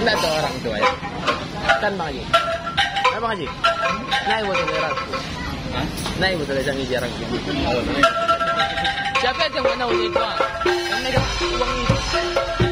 tidak ada orang tu eh? ayah. Kan Bang Haji? Eh Bang Haji? Naik buat orang tu. Ha? Naik buat orang sangi jarang gitu. Siapa yang tengok nak uang itu? Yang ada uang itu.